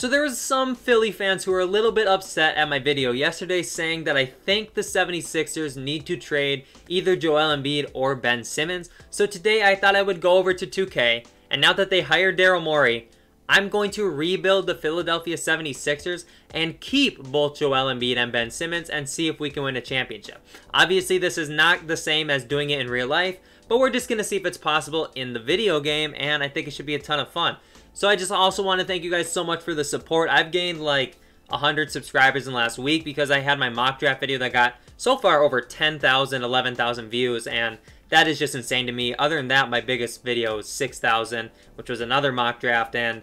So there was some Philly fans who were a little bit upset at my video yesterday saying that I think the 76ers need to trade either Joel Embiid or Ben Simmons. So today I thought I would go over to 2K and now that they hired Daryl Morey, I'm going to rebuild the Philadelphia 76ers and keep both Joel Embiid and Ben Simmons and see if we can win a championship. Obviously, this is not the same as doing it in real life, but we're just going to see if it's possible in the video game, and I think it should be a ton of fun. So I just also want to thank you guys so much for the support. I've gained like 100 subscribers in the last week because I had my mock draft video that got so far over 10,000, 11,000 views, and that is just insane to me. Other than that, my biggest video is 6,000, which was another mock draft, and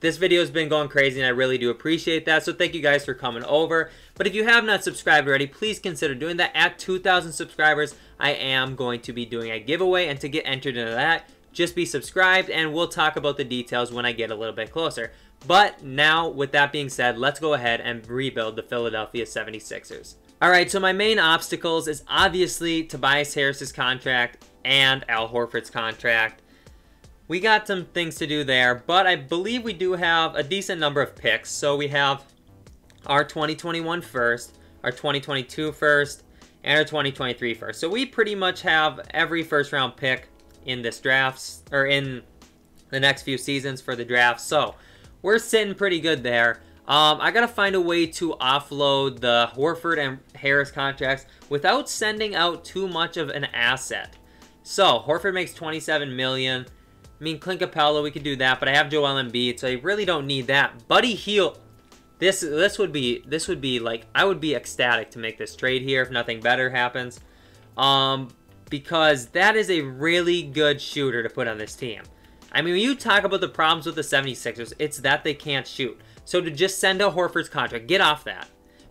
this video has been going crazy and I really do appreciate that. So thank you guys for coming over. But if you have not subscribed already, please consider doing that. At 2,000 subscribers, I am going to be doing a giveaway. And to get entered into that, just be subscribed and we'll talk about the details when I get a little bit closer. But now, with that being said, let's go ahead and rebuild the Philadelphia 76ers. Alright, so my main obstacles is obviously Tobias Harris's contract and Al Horford's contract. We got some things to do there, but I believe we do have a decent number of picks. So we have our 2021 first, our 2022 first, and our 2023 first. So we pretty much have every first round pick in this drafts or in the next few seasons for the draft. So we're sitting pretty good there. Um, I gotta find a way to offload the Horford and Harris contracts without sending out too much of an asset. So Horford makes 27 million. I mean, Clint Capela, we could do that, but I have Joel Embiid, so I really don't need that. Buddy Hield, this this would be this would be like I would be ecstatic to make this trade here if nothing better happens. Um, because that is a really good shooter to put on this team. I mean, when you talk about the problems with the 76ers, it's that they can't shoot. So to just send a Horford's contract, get off that.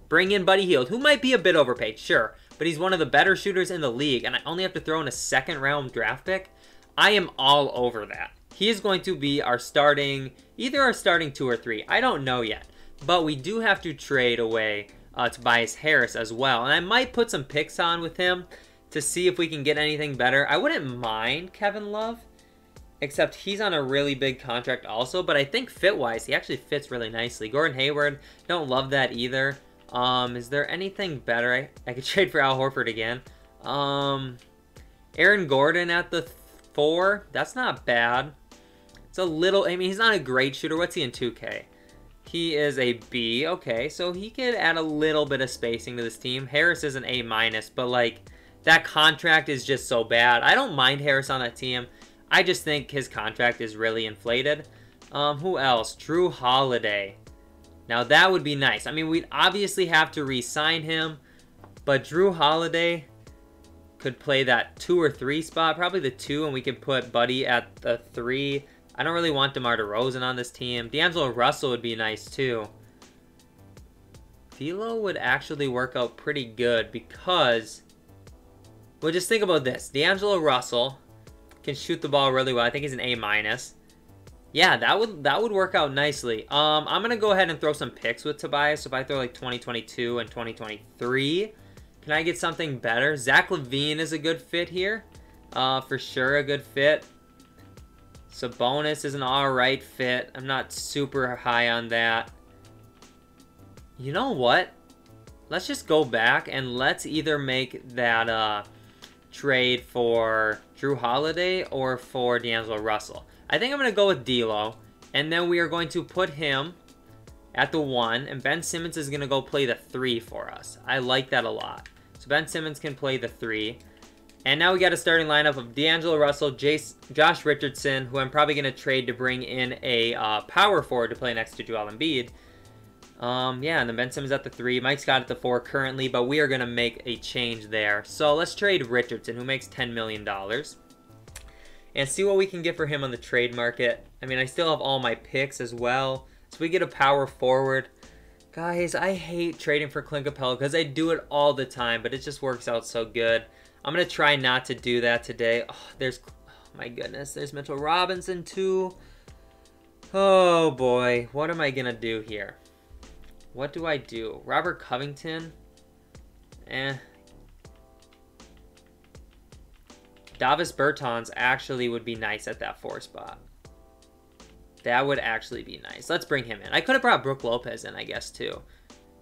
Bring in Buddy Hield, who might be a bit overpaid, sure, but he's one of the better shooters in the league, and I only have to throw in a second round draft pick. I am all over that. He is going to be our starting, either our starting two or three. I don't know yet, but we do have to trade away uh, Tobias Harris as well, and I might put some picks on with him to see if we can get anything better. I wouldn't mind Kevin Love, except he's on a really big contract also, but I think fit-wise, he actually fits really nicely. Gordon Hayward, don't love that either. Um, is there anything better? I, I could trade for Al Horford again. Um, Aaron Gordon at the four, that's not bad. It's a little, I mean, he's not a great shooter. What's he in 2K? He is a B. Okay, so he could add a little bit of spacing to this team. Harris is an A minus, but like, that contract is just so bad. I don't mind Harris on that team. I just think his contract is really inflated. Um, who else? Jrue Holiday. Now that would be nice. I mean, we'd obviously have to re-sign him, but Jrue Holiday could play that two or three spot, probably the two, and we could put Buddy at the three. I don't really want DeMar DeRozan on this team. D'Angelo Russell would be nice too. D'Lo would actually work out pretty good because well, just think about this. D'Angelo Russell can shoot the ball really well. I think he's an A minus. Yeah, that would that would work out nicely. Um, I'm gonna go ahead and throw some picks with Tobias. So if I throw like 2022 and 2023, can I get something better? Zach LaVine is a good fit here. Uh, for sure, a good fit. Sabonis is an alright fit. I'm not super high on that. You know what? Let's just go back and let's either make that uh, trade for Jrue Holiday or for D'Angelo Russell. I think I'm going to go with D'Lo, and then we are going to put him at the one, and Ben Simmons is going to go play the three for us. I like that a lot. So Ben Simmons can play the three. And now we got a starting lineup of D'Angelo Russell, Jace, Josh Richardson, who I'm probably going to trade to bring in a uh, power forward to play next to Joel Embiid. Um, yeah, and then Ben Simmons at the three. Mike Scott at the four currently, but we are going to make a change there. So let's trade Richardson, who makes $10 million. And see what we can get for him on the trade market. I mean, I still have all my picks as well. So we get a power forward. Guys, I hate trading for Clint Capela because I do it all the time, but it just works out so good. I'm going to try not to do that today. Oh, there's, oh my goodness, there's Mitchell Robinson too. Oh boy, what am I going to do here? What do I do? Robert Covington? Eh. Davis Bertans actually would be nice at that four spot. That would actually be nice. Let's bring him in. I could have brought Brook Lopez in, I guess, too.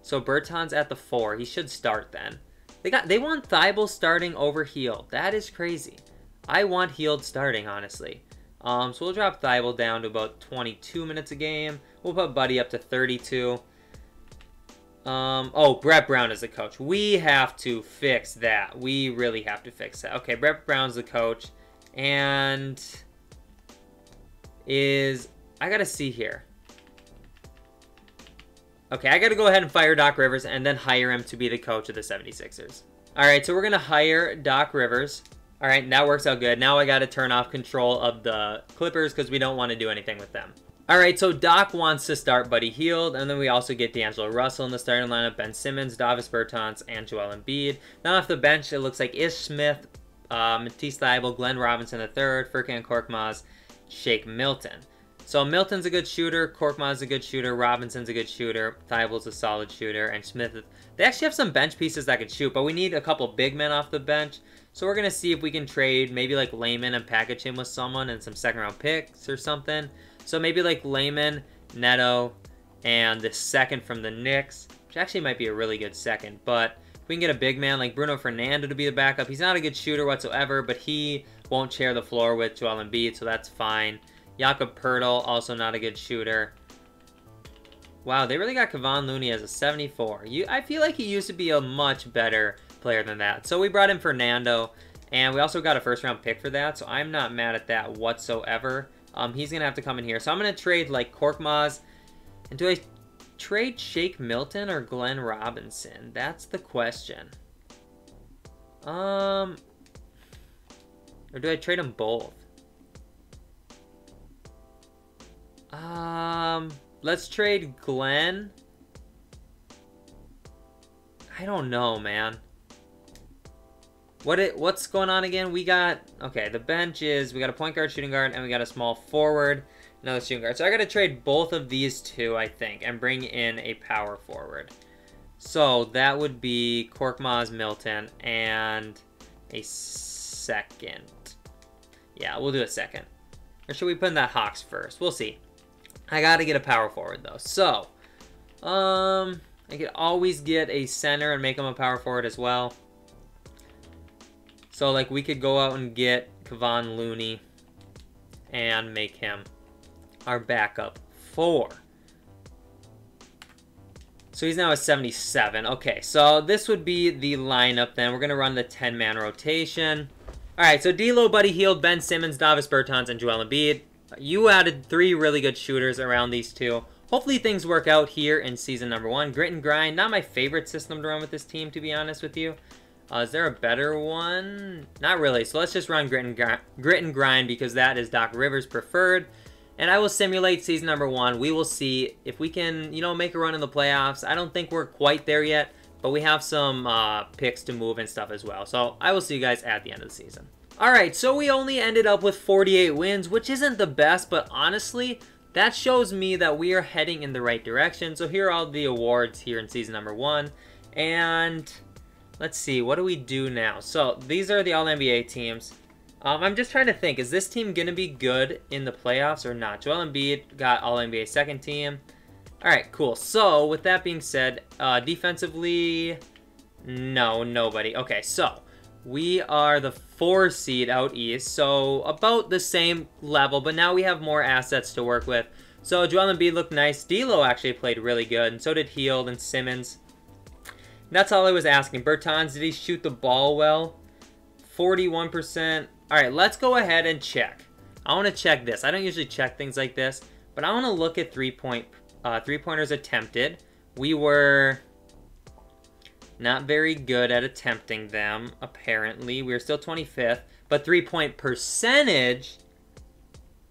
So Bertans at the four. He should start then. They got they want Thybulle starting over Hield. That is crazy. I want Hield starting, honestly. Um, so we'll drop Thybulle down to about 22 minutes a game. We'll put Buddy up to 32. Um, oh, Brett Brown is the coach. We have to fix that. We really have to fix that. Okay, Brett Brown's the coach. And is... I gotta see here. Okay, I gotta go ahead and fire Doc Rivers and then hire him to be the coach of the 76ers. Alright, so we're gonna hire Doc Rivers. Alright, that works out good. Now I gotta turn off control of the Clippers because we don't want to do anything with them. Alright, so Doc wants to start Buddy Hield, and then we also get D'Angelo Russell in the starting lineup, Ben Simmons, Davis Bertans, and Joel Embiid. Then off the bench, it looks like Ish Smith, uh, Matisse Thybulle, Glenn Robinson III, Furkan Korkmaz, Shake Milton. So Milton's a good shooter, Korkmaz's a good shooter, Robinson's a good shooter, Thybulle's a solid shooter, and Smith... They actually have some bench pieces that can shoot, but we need a couple big men off the bench. So we're going to see if we can trade maybe like Layman and package him with someone and some second round picks or something. So maybe like Layman, Neto, and the second from the Knicks, which actually might be a really good second. But if we can get a big man like Bruno Fernando to be the backup, he's not a good shooter whatsoever, but he won't share the floor with Joel Embiid, so that's fine. Jakob Poeltl, also not a good shooter. Wow, they really got Kevon Looney as a 74. You, I feel like he used to be a much better player than that. So we brought in Fernando, and we also got a first round pick for that, so I'm not mad at that whatsoever. Um, he's going to have to come in here. So I'm going to trade like Korkmaz. And do I trade Shake Milton or Glenn Robinson? That's the question. Um, or do I trade them both? Um, let's trade Glenn. I don't know, man. What it what's going on again? We got okay, the bench is we got a point guard, shooting guard, and we got a small forward, another shooting guard. So I gotta trade both of these two, I think, and bring in a power forward. So that would be Korkmaz Milton and a second. Yeah, we'll do a second. Or should we put in that Hawks first? We'll see. I gotta get a power forward though. So, um, I could always get a center and make him a power forward as well. So, like, we could go out and get Kevon Looney and make him our backup four. So he's now at 77. Okay, so this would be the lineup then. We're going to run the 10-man rotation. All right, so D'Lo, Buddy Hield, Ben Simmons, Davis Bertans, and Joel Embiid. You added three really good shooters around these two. Hopefully things work out here in season number one. Grit and grind, not my favorite system to run with this team, to be honest with you. Uh, is there a better one? Not really. So let's just run Grit and, Grit and Grind because that is Doc Rivers' preferred. And I will simulate season number one. We will see if we can, you know, make a run in the playoffs. I don't think we're quite there yet, but we have some uh, picks to move and stuff as well. So I will see you guys at the end of the season. Alright, so we only ended up with 48 wins, which isn't the best, but honestly, that shows me that we are heading in the right direction. So here are all the awards here in season number one. And Let's see, what do we do now? So, these are the All-NBA teams. Um, I'm just trying to think, is this team going to be good in the playoffs or not? Joel Embiid got All-NBA second team. Alright, cool. So, with that being said, uh, defensively, no, nobody. Okay, so, we are the four seed out east, so about the same level, but now we have more assets to work with. So, Joel Embiid looked nice. D'Lo actually played really good, and so did Hield and Simmons. That's all I was asking. Bertans, did he shoot the ball well? 41%. All right, let's go ahead and check. I want to check this. I don't usually check things like this, but I want to look at three-point uh, three-pointers attempted. We were not very good at attempting them, apparently. We were still 25th, but three-point percentage,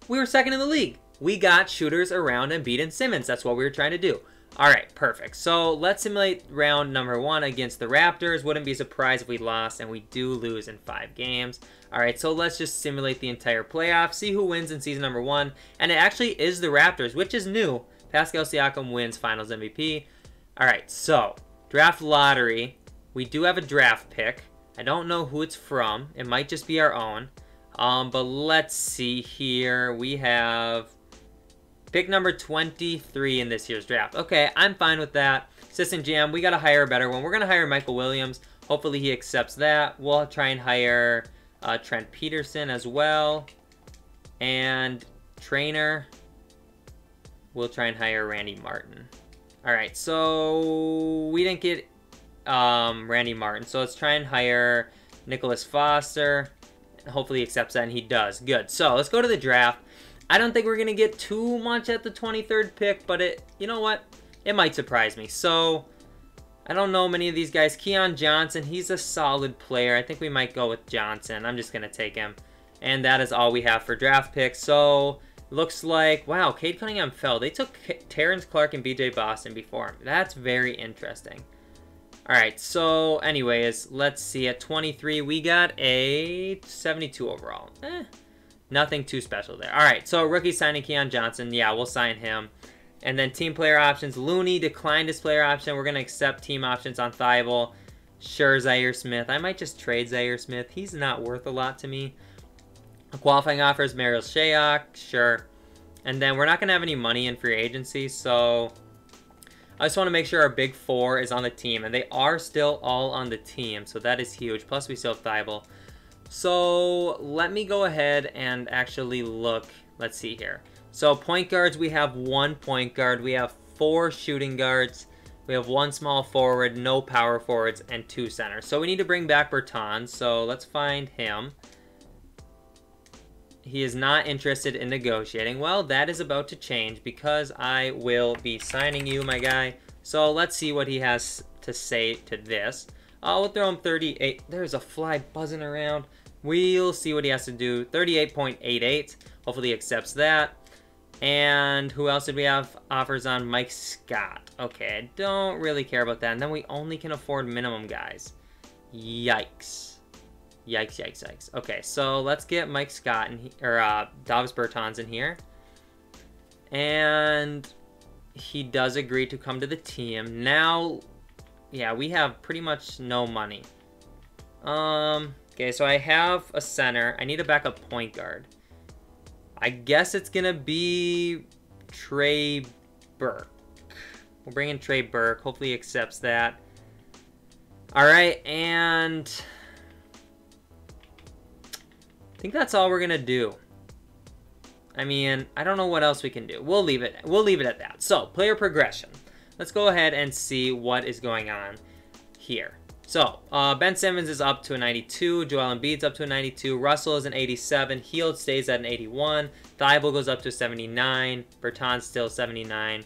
we were second in the league. We got shooters around and Simmons. That's what we were trying to do. All right, perfect. So let's simulate round number one against the Raptors. Wouldn't be surprised if we lost, and we do lose in five games. All right, so let's just simulate the entire playoff, see who wins in season number one. And it actually is the Raptors, which is new. Pascal Siakam wins finals MVP. All right, so draft lottery. We do have a draft pick. I don't know who it's from. It might just be our own. Um, but let's see here. We have Pick number 23 in this year's draft. Okay, I'm fine with that. Assistant GM, we got to hire a better one. We're going to hire Michael Williams. Hopefully he accepts that. We'll try and hire uh, Trent Peterson as well. And trainer, we'll try and hire Randy Martin. All right, so we didn't get um, Randy Martin. So let's try and hire Nicholas Foster. Hopefully he accepts that, and he does. Good. So let's go to the draft. I don't think we're going to get too much at the 23rd pick, but it, you know what? It might surprise me. So I don't know many of these guys. Keon Johnson, he's a solid player. I think we might go with Johnson. I'm just going to take him. And that is all we have for draft picks. So looks like, wow, Cade Cunningham fell. They took Terrence Clarke and BJ Boston before him. That's very interesting. All right, so anyways, let's see. At 23, we got a 72 overall. Eh, nothing too special there. All right, so rookie signing Keon Johnson. Yeah, we'll sign him. And then team player options. Looney declined his player option. We're going to accept team options on Thybulle. Sure, Zhaire Smith. I might just trade Zhaire Smith. He's not worth a lot to me. Qualifying offers, Marial Shayok. Sure. And then we're not going to have any money in free agency, so I just want to make sure our big four is on the team. And they are still all on the team, so that is huge. Plus, we still have Thybulle. So let me go ahead and actually look. Let's see here. So point guards, we have one point guard. We have four shooting guards. We have one small forward, no power forwards, and two centers. So we need to bring back Bertans. So let's find him. He is not interested in negotiating. Well, that is about to change because I will be signing you, my guy. So let's see what he has to say to this. I'll throw him 38. There's a fly buzzing around. We'll see what he has to do. 38.88. Hopefully he accepts that. And who else did we have offers on? Mike Scott. Okay, I don't really care about that. And then we only can afford minimum guys. Yikes. Yikes, yikes, yikes. Okay, so let's get Mike Scott in or uh, Davis Bertans in here. And he does agree to come to the team. Now, yeah, we have pretty much no money. Um, okay, so I have a center. I need a backup point guard. I guess it's going to be Trey Burke. We'll bring in Trey Burke. Hopefully he accepts that. All right, and I think that's all we're gonna do. I mean, I don't know what else we can do. We'll leave it. We'll leave it at that. So, player progression. Let's go ahead and see what is going on here. So, uh, Ben Simmons is up to a 92. Joel Embiid's up to a 92. Russell is an 87. Hield stays at an 81. Thybulle goes up to 79. Bertans still 79.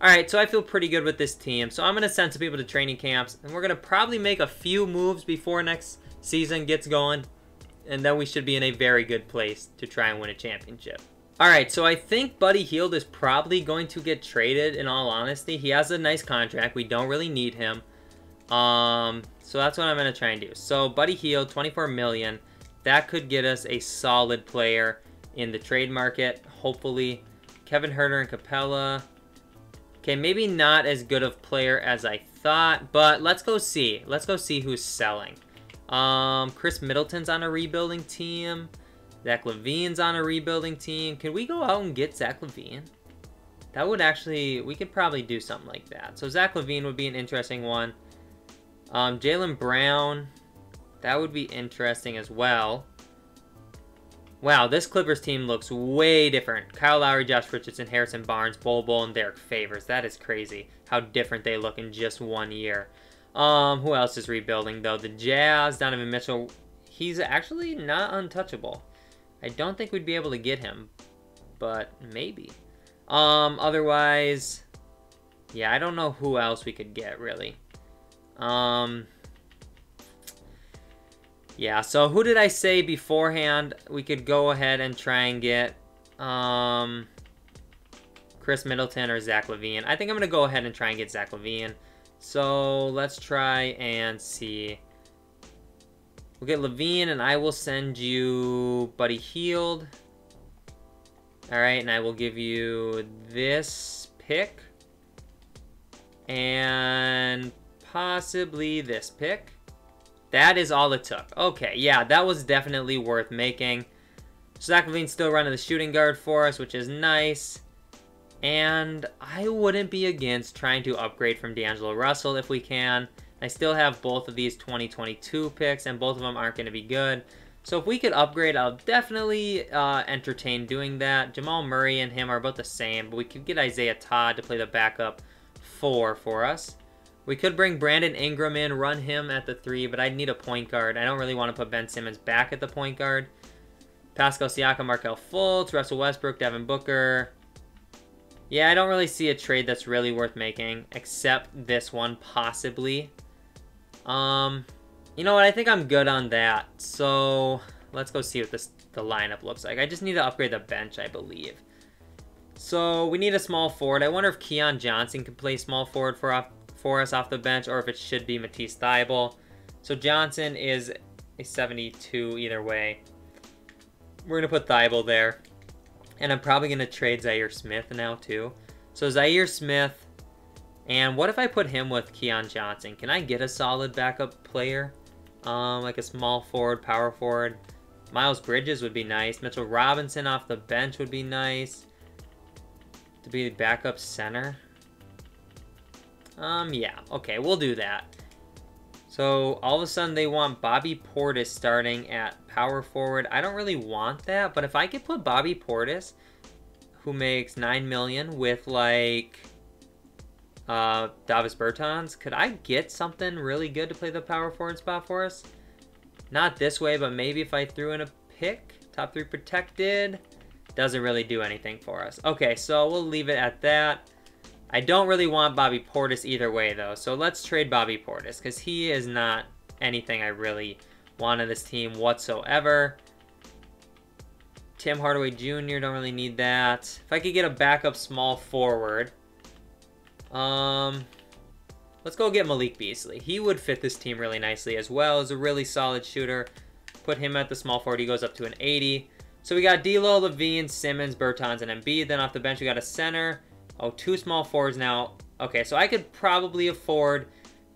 All right, so I feel pretty good with this team. So I'm going to send some people to training camps, and we're going to probably make a few moves before next season gets going and then we should be in a very good place to try and win a championship. All right, so I think Buddy Hield is probably going to get traded, in all honesty. He has a nice contract. We don't really need him. Um, so that's what I'm going to try and do. So Buddy Hield, 24 million. That could get us a solid player in the trade market, hopefully. Kevin Huerter and Capela. Okay, maybe not as good of player as I thought, but let's go see. Let's go see who's selling. Um, Khris Middleton's on a rebuilding team. Zach LaVine's on a rebuilding team. Can we go out and get Zach LaVine? That would actually, we could probably do something like that. So Zach LaVine would be an interesting one. Um, Jaylen Brown, that would be interesting as well. Wow, this Clippers team looks way different. Kyle Lowry, Josh Richardson, Harrison Barnes, Bol Bol, and Derek Favors. That is crazy how different they look in just one year. Um, who else is rebuilding though? The Jazz, Donovan Mitchell. He's actually not untouchable. I don't think we'd be able to get him, but maybe. Um, otherwise, yeah, I don't know who else we could get really. Um, yeah, so who did I say beforehand we could go ahead and try and get? Um, Khris Middleton or Zach LaVine. I think I'm going to go ahead and try and get Zach LaVine. So let's try and see. We'll get LaVine, and I will send you Buddy Hield. All right, and I will give you this pick. And possibly this pick. That is all it took. Okay, yeah, that was definitely worth making. Zach LaVine's still running the shooting guard for us, which is nice. And I wouldn't be against trying to upgrade from D'Angelo Russell if we can. I still have both of these 2022 picks, and both of them aren't going to be good. So if we could upgrade, I'll definitely uh, entertain doing that. Jamal Murray and him are about the same, but we could get Isaiah Todd to play the backup four for us. We could bring Brandon Ingram in, run him at the three, but I'd need a point guard. I don't really want to put Ben Simmons back at the point guard. Pascal Siakam, Markelle Fultz, Russell Westbrook, Devin Booker. Yeah, I don't really see a trade that's really worth making, except this one, possibly. Um, you know what? I think I'm good on that. So let's go see what this the lineup looks like. I just need to upgrade the bench, I believe. So we need a small forward. I wonder if Keon Johnson can play small forward for off, for us off the bench, or if it should be Matisse Thybulle. So Johnson is a 72 either way. We're gonna put Thybulle there. And I'm probably going to trade Zhaire Smith now, too. So Zhaire Smith. And what if I put him with Keon Johnson? Can I get a solid backup player? Um, like a small forward, power forward. Miles Bridges would be nice. Mitchell Robinson off the bench would be nice. To be the backup center. Um, yeah. Okay, we'll do that. So all of a sudden they want Bobby Portis starting at power forward. I don't really want that, but if I could put Bobby Portis, who makes nine million, with like uh, Davis Bertans, could I get something really good to play the power forward spot for us? Not this way, but maybe if I threw in a pick, top three protected, doesn't really do anything for us. Okay, so we'll leave it at that. I don't really want Bobby Portis either way, though. So let's trade Bobby Portis because he is not anything I really want on this team whatsoever. Tim Hardaway Jr., don't really need that. If I could get a backup small forward. Um, let's go get Malik Beasley. He would fit this team really nicely as well as a really solid shooter. Put him at the small forward. He goes up to an 80. So we got D'Lo, LaVine, Simmons, Bertans, and Embiid. Then off the bench, we got a center. Oh, two small forwards now. Okay, so I could probably afford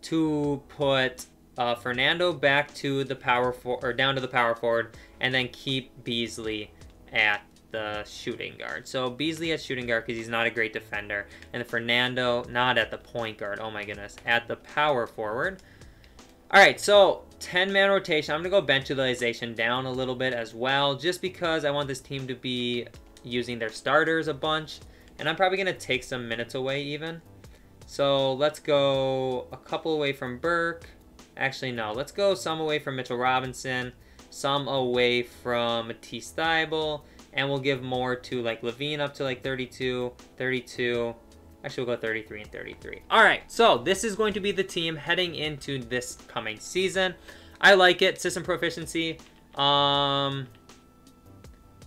to put uh, Fernando back to the power for or down to the power forward, and then keep Beasley at the shooting guard. So Beasley at shooting guard because he's not a great defender, and Fernando not at the point guard. Oh my goodness, at the power forward. All right, so 10 man rotation. I'm gonna go bench utilization down a little bit as well, just because I want this team to be using their starters a bunch. And I'm probably going to take some minutes away even. So let's go a couple away from Burke. Actually, no. Let's go some away from Mitchell Robinson. Some away from Matisse Thybulle. And we'll give more to like LaVine up to like 32, 32. Actually, we'll go 33 and 33. All right, so this is going to be the team heading into this coming season. I like it. System proficiency. Um,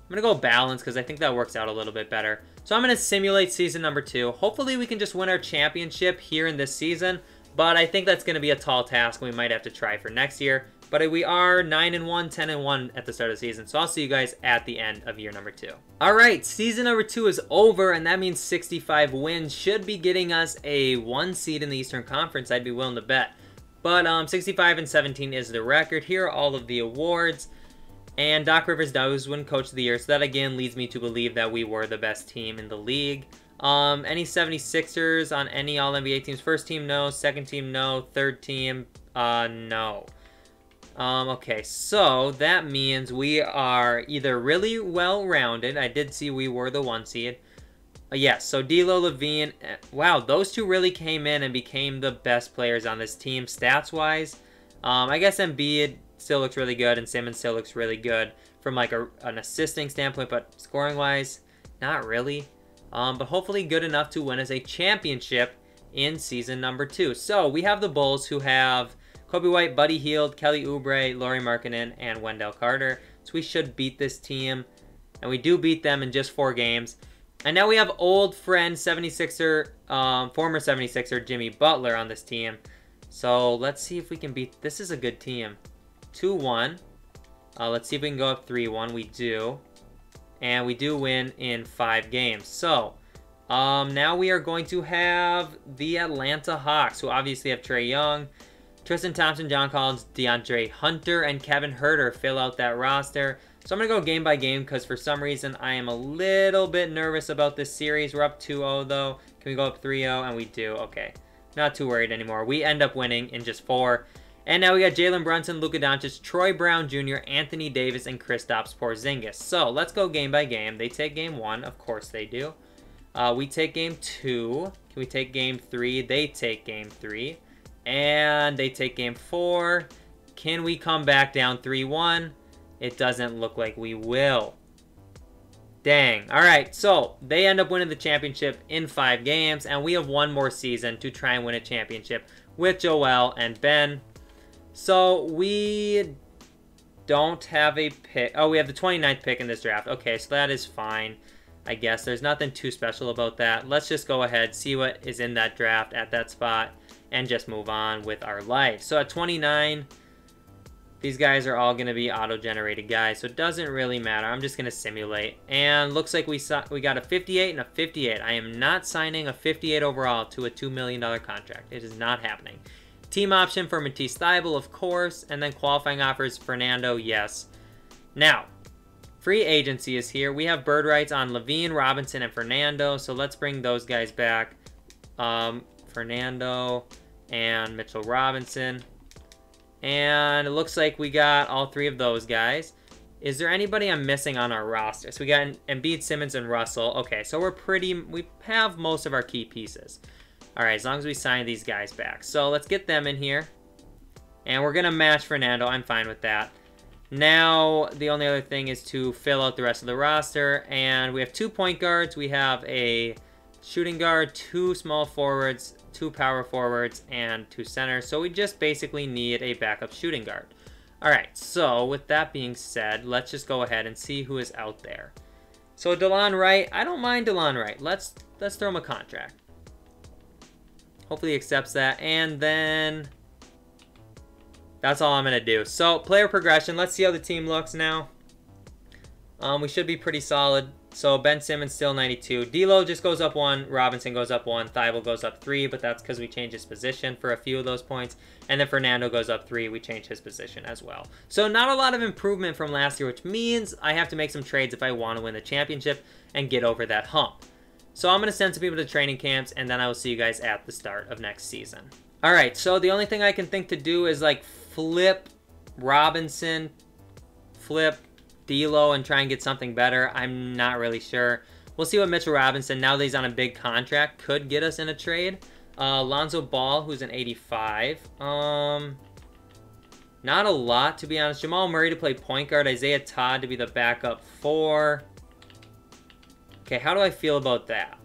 I'm going to go balance because I think that works out a little bit better. So I'm going to simulate season number two. Hopefully we can just win our championship here in this season, but I think that's going to be a tall task we might have to try for next year. But we are 9 and 1, 10 and 1 at the start of the season. So I'll see you guys at the end of year number 2. All right, season number 2 is over and that means 65 wins should be getting us a 1 seed in the Eastern Conference. I'd be willing to bet. But um, 65 and 17 is the record. Here are all of the awards. And Doc Rivers does win Coach of the Year, so that again leads me to believe that we were the best team in the league. Um, any 76ers on any All-NBA teams? First team, no. Second team, no. Third team, uh, no. Um, okay, so that means we are either really well-rounded. I did see we were the one seed. Uh, yes, so D'Lo, LaVine, eh, wow, those two really came in and became the best players on this team stats-wise. Um, I guess Embiid still looks really good, and Simmons still looks really good from like a, an assisting standpoint, but scoring wise, not really. Um, but hopefully good enough to win as a championship in season number two. So we have the Bulls who have Coby White, Buddy Hield, Kelly Oubre, Lauri Markkanen, and Wendell Carter. So we should beat this team. And we do beat them in just four games. And now we have old friend 76er, um, former 76er Jimmy Butler on this team. So let's see if we can beat... This is a good team. 2-1. Uh, let's see if we can go up 3-1. We do. And we do win in five games. So, um, now we are going to have the Atlanta Hawks, who obviously have Trae Young, Tristan Thompson, John Collins, DeAndre Hunter, and Kevin Huerter fill out that roster. So I'm going to go game by game because for some reason I am a little bit nervous about this series. We're up 2-0 though. Can we go up 3-0? And we do. Okay. Not too worried anymore. We end up winning in just four. And now we got Jalen Brunson, Luka Doncic, Troy Brown Jr., Anthony Davis, and Kristaps Porzingis. So let's go game by game. They take game one. Of course they do. Uh, we take game two. Can we take game three? They take game three. And they take game four. Can we come back down 3-1? It doesn't look like we will. Dang. All right, so they end up winning the championship in five games, and we have one more season to try and win a championship with Joel and Ben. So we don't have a pick. Oh, we have the 29th pick in this draft. Okay, so that is fine. I guess there's nothing too special about that. Let's just go ahead, see what is in that draft at that spot, and just move on with our life. So at 29, these guys are all going to be auto-generated guys, so it doesn't really matter. I'm just going to simulate. And looks like we saw, we got a 58 and a 58. I am not signing a 58 overall to a $2 million contract. It is not happening. Team option for Matisse Thybulle, of course, and then qualifying offers, Fernando, yes. Now, free agency is here. We have bird rights on LaVine, Robinson, and Fernando, so let's bring those guys back. Um, Fernando and Mitchell Robinson. And it looks like we got all three of those guys. Is there anybody I'm missing on our roster? So we got Embiid, Simmons, and Russell. Okay, so we're pretty, we have most of our key pieces. All right, as long as we sign these guys back. So let's get them in here. And we're going to match Fernando. I'm fine with that. Now, the only other thing is to fill out the rest of the roster. And we have two point guards. We have a shooting guard, two small forwards, two power forwards, and two centers. So we just basically need a backup shooting guard. All right, so with that being said, let's just go ahead and see who is out there. So Delon Wright, I don't mind Delon Wright. Let's let's throw him a contract. Hopefully he accepts that. And then that's all I'm going to do. So player progression. Let's see how the team looks now. Um, we should be pretty solid. So Ben Simmons still 92. D'Lo just goes up one. Robinson goes up one. Thybulle goes up three, but that's because we changed his position for a few of those points. And then Fernando goes up three. We changed his position as well. So not a lot of improvement from last year, which means I have to make some trades if I want to win the championship and get over that hump. So I'm going to send some people to training camps, and then I will see you guys at the start of next season. All right, so the only thing I can think to do is like flip Robinson, flip D'Lo and try and get something better. I'm not really sure. We'll see what Mitchell Robinson, now that he's on a big contract, could get us in a trade. Uh, Lonzo Ball, who's an 85. Um, not a lot, to be honest. Jamal Murray to play point guard. Isaiah Todd to be the backup four. Okay, how do I feel about that?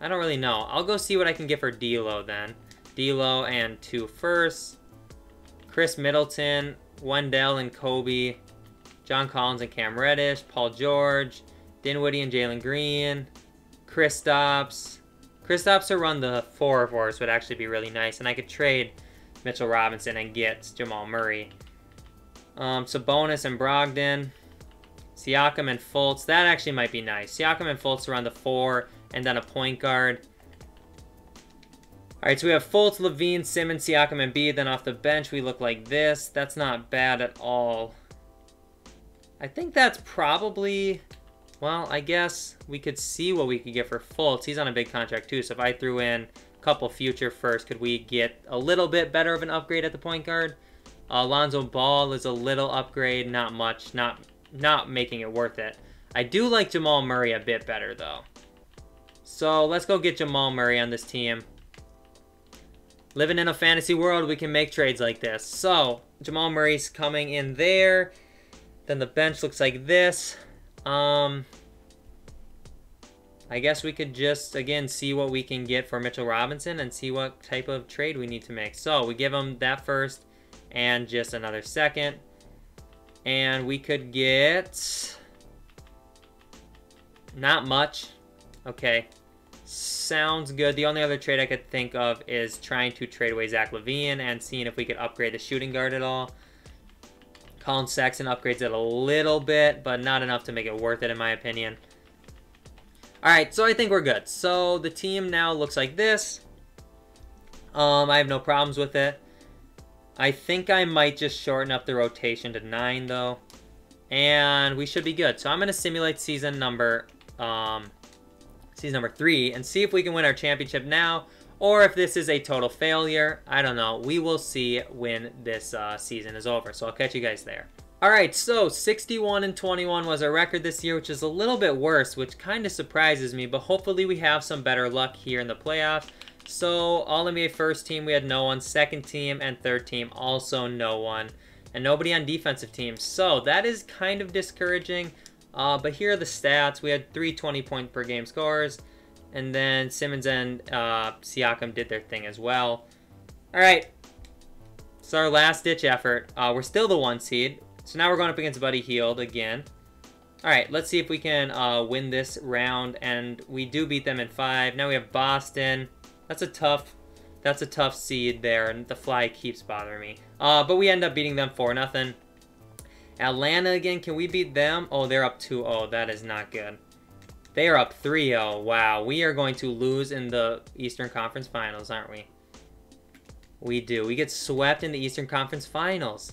I don't really know. I'll go see what I can get for D'Lo then. D'Lo and two firsts. Khris Middleton, Wendell and Coby. John Collins and Cam Reddish, Paul George, Dinwiddie and Jalen Green, Chris Kristaps. Kristaps to run the four for us would actually be really nice, and I could trade Mitchell Robinson and get Jamal Murray. Um, Sabonis and Brogdon, Siakam and Fultz. That actually might be nice. Siakam and Fultz to run the four, and then a point guard. All right, so we have Fultz, LaVine, Simmons, Siakam, and B. Then off the bench, we look like this. That's not bad at all. I think that's probably, well, I guess we could see what we could get for Fultz. He's on a big contract too, so if I threw in a couple future first, could we get a little bit better of an upgrade at the point guard? Alonzo Ball is a little upgrade, not much, not not making it worth it. I do like Jamal Murray a bit better though. So let's go get Jamal Murray on this team. Living in a fantasy world, we can make trades like this. So Jamal Murray's coming in there. Then the bench looks like this. Um, I guess we could just, again, see what we can get for Mitchell Robinson and see what type of trade we need to make. So we give him that first and just another second. And we could get... Not much. Okay. Sounds good. The only other trade I could think of is trying to trade away Zach LaVine and seeing if we could upgrade the shooting guard at all. Collin Sexton upgrades it a little bit, but not enough to make it worth it in my opinion. Alright, so I think we're good. So the team now looks like this. Um, I have no problems with it. I think I might just shorten up the rotation to 9, though. and we should be good. So I'm going to simulate season number, um, season number three and see if we can win our championship now or if this is a total failure. I don't know. We will see when this uh, season is over. So I'll catch you guys there. All right, so 61 and 21 was our record this year, which is a little bit worse, which kind of surprises me, but hopefully we have some better luck here in the playoffs. So All-NBA first team, we had no one. Second team and third team, also no one. And nobody on defensive teams. So that is kind of discouraging. Uh, but here are the stats. We had three 20 point per game scores. And then Simmons and uh, Siakam did their thing as well. All right. It's our last ditch effort. Uh, we're still the one seed. So now we're going up against Buddy Hield again. All right, let's see if we can uh, win this round. And we do beat them in five. Now we have Boston. That's a tough, that's a tough seed there. And the fly keeps bothering me. Uh, but we end up beating them 4 nothing. Atlanta again. Can we beat them? Oh, they're up 2-0. That is not good. They are up 3-0. Wow. We are going to lose in the Eastern Conference Finals, aren't we? We do. We get swept in the Eastern Conference Finals.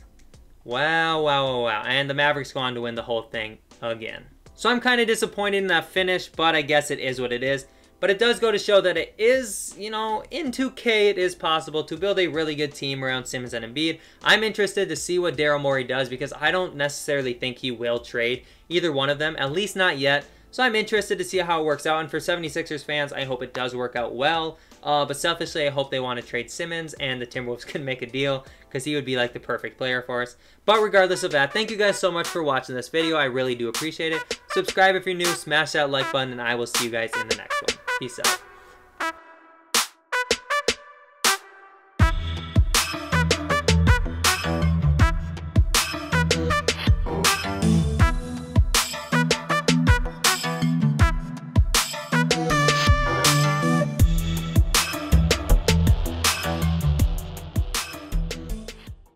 Wow, wow, wow, wow. And the Mavericks go on to win the whole thing again. So I'm kind of disappointed in that finish, but I guess it is what it is. But it does go to show that it is, you know, in 2K it is possible to build a really good team around Simmons and Embiid. I'm interested to see what Daryl Morey does because I don't necessarily think he will trade either one of them, at least not yet. So I'm interested to see how it works out. And for 76ers fans, I hope it does work out well. Uh, but selfishly, I hope they want to trade Simmons and the Timberwolves can make a deal because he would be like the perfect player for us. But regardless of that, thank you guys so much for watching this video. I really do appreciate it. Subscribe if you're new, smash that like button, and I will see you guys in the next one. Peace out.